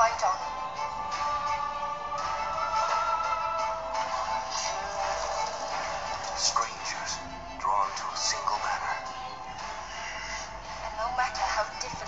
fight on. Strangers drawn to a single banner. And no matter how difficult.